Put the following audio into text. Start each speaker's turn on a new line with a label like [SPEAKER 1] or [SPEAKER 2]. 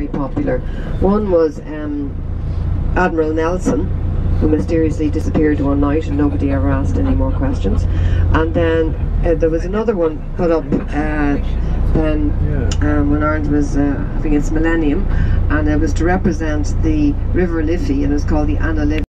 [SPEAKER 1] very popular. One was um, Admiral Nelson, who mysteriously disappeared one night and nobody ever asked any more questions. And then uh, there was another one put up uh, then um, when Ireland was uh, having its millennium, and it was to represent the River Liffey, and it was called the Anna Liffey.